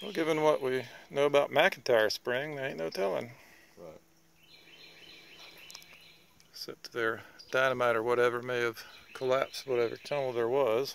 Well, given what we know about McIntyre Spring, there ain't no telling. Right. Except their dynamite or whatever may have collapsed whatever tunnel there was.